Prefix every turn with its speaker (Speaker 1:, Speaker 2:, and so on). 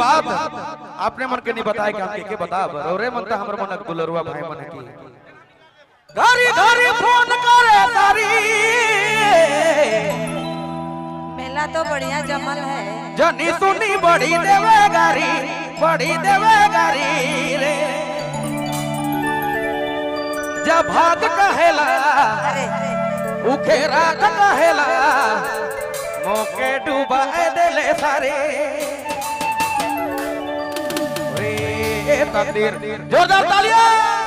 Speaker 1: बात। आपने मन के नहीं बताया क्या आपके के बता रे मन तो हमर मन दुलरुआ भाई मन की। घरी घरी फ़ोन करे सारी।
Speaker 2: मेला तो बढ़िया जमल है।
Speaker 1: जनी सुनी बड़ी देवे गारी बड़ी देवे गारी रे। जब भाग कहला
Speaker 2: उखे
Speaker 1: रात कहला मोके डूबा देले सारे।
Speaker 2: takdir.
Speaker 1: Jordan kalian.